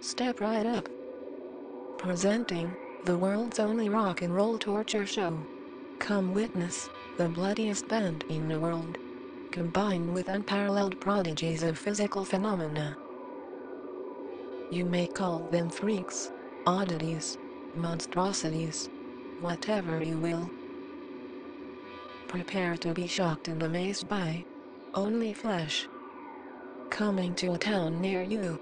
Step right up. Presenting the world's only rock and roll torture show. Come witness the bloodiest band in the world, combined with unparalleled prodigies of physical phenomena. You may call them freaks, oddities, monstrosities, whatever you will. Prepare to be shocked and amazed by only flesh. Coming to a town near you.